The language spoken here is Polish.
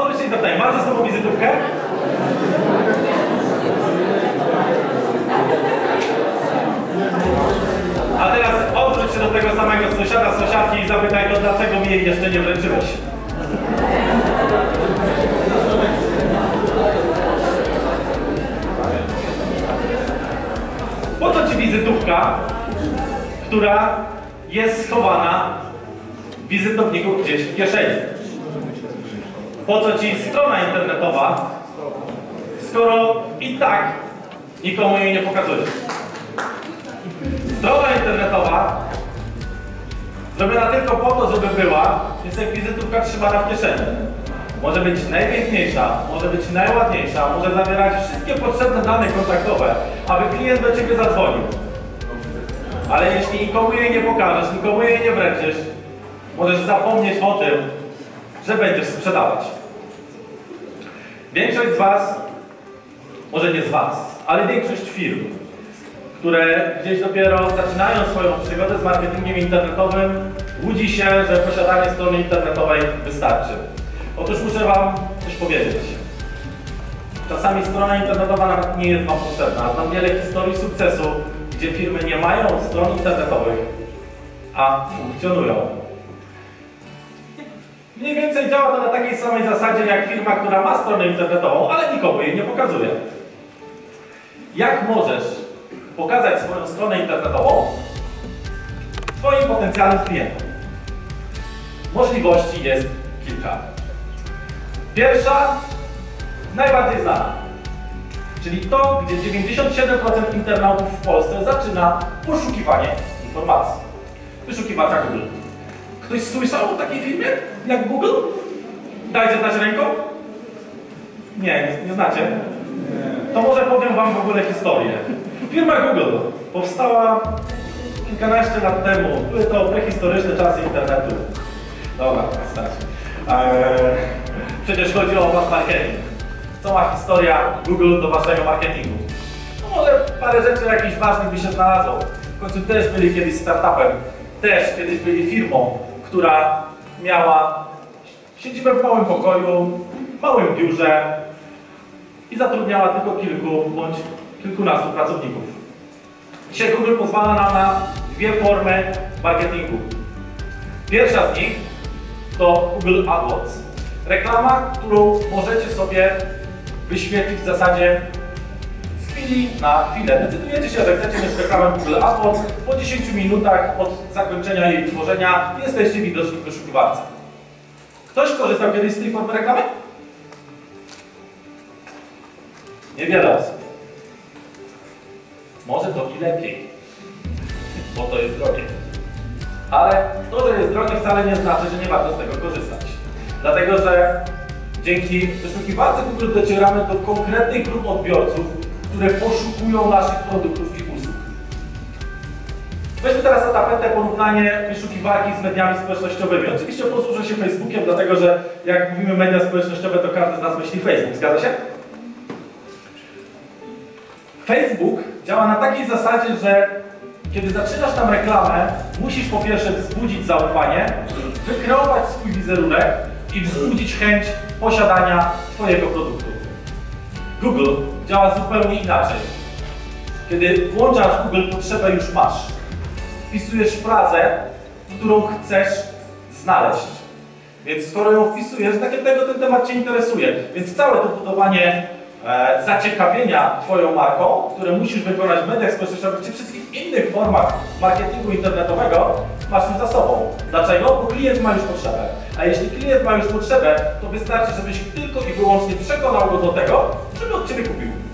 odwróć się i zapytaj, masz ze sobą wizytówkę? A teraz odwróć się do tego samego sąsiada, sąsiadki i zapytaj to, dlaczego mi jej jeszcze nie wręczyłeś. Po co ci wizytówka, która jest schowana w wizytowniku gdzieś w kieszeni? Po co ci strona internetowa, skoro i tak nikomu jej nie pokazujesz? Strona internetowa zrobiona tylko po to, żeby była, jest jak wizytówka trzymana w kieszeni. Może być najpiękniejsza, może być najładniejsza, może zawierać wszystkie potrzebne dane kontaktowe, aby klient do Ciebie zadzwonił. Ale jeśli nikomu jej nie pokażesz, nikomu jej nie wręczysz, możesz zapomnieć o tym, że będziesz sprzedawać. Większość z Was, może nie z Was, ale większość firm, które gdzieś dopiero zaczynają swoją przygodę z marketingiem internetowym, łudzi się, że posiadanie strony internetowej wystarczy. Otóż muszę Wam coś powiedzieć. Czasami strona internetowa nawet nie jest Wam potrzebna. Znam wiele historii sukcesu, gdzie firmy nie mają stron internetowych, a funkcjonują. Mniej więcej działa to na takiej samej zasadzie jak firma, która ma stronę internetową, ale nikomu jej nie pokazuje. Jak możesz pokazać swoją stronę internetową Twoim potencjalnym klientom? Możliwości jest kilka. Pierwsza, najbardziej znana, czyli to, gdzie 97% internautów w Polsce zaczyna poszukiwanie informacji. Wyszukiwarka Google. Ktoś słyszał o takiej firmie jak Google? Dajcie znać ręką? Nie, nie, znacie? To może powiem Wam w ogóle historię. Firma Google powstała kilkanaście lat temu. Były to prehistoryczne czasy internetu. Dobra, starczy. Eee, przecież chodzi o Wasz marketing. Cała historia Google do Waszego marketingu. No może parę rzeczy jakichś ważnych by się znalazło. W końcu też byli kiedyś startupem. Też kiedyś byli firmą, która miała siedzibę w małym pokoju, w małym biurze i zatrudniała tylko kilku bądź kilkunastu pracowników. Dzisiaj Google pozwala nam na dwie formy marketingu. Pierwsza z nich to Google AdWords. Reklama, którą możecie sobie wyświetlić w zasadzie chwili na chwilę. Decydujecie się, że chcecie mieć reklamę Google AdWords. Po 10 minutach od zakończenia jej tworzenia jesteście widoczni w wyszukiwarce. Ktoś korzystał kiedyś z tej formy reklamy? Niewiele osób. Może to i lepiej, bo to jest drogie. Ale to, że jest drogie wcale nie znaczy, że nie warto z tego korzystać. Dlatego, że dzięki wyszukiwarce Google docieramy do konkretnych grup odbiorców, które poszukują naszych produktów i usług. Weźmy teraz na tapetę porównanie wyszukiwarki z mediami społecznościowymi. Oczywiście posłużę się Facebookiem, dlatego że jak mówimy media społecznościowe, to każdy z nas myśli Facebook. Zgadza się? Facebook działa na takiej zasadzie, że kiedy zaczynasz tam reklamę, musisz po pierwsze wzbudzić zaufanie, wykreować swój wizerunek i wzbudzić chęć posiadania Twojego produktu. Google działa zupełnie inaczej. Kiedy włączasz Google, potrzebę już masz. Wpisujesz frazę, którą chcesz znaleźć. Więc skoro ją wpisujesz, tak dlatego ten temat Cię interesuje. Więc całe to budowanie e, zaciekawienia Twoją marką, które musisz wykonać w mediach społecznościowych czy wszystkich innych formach marketingu internetowego, masz już za sobą. Dlaczego? Bo klient ma już potrzebę. A jeśli klient ma już potrzebę, to wystarczy, żebyś tylko i wyłącznie przekonał go do tego, żeby od Ciebie kupił.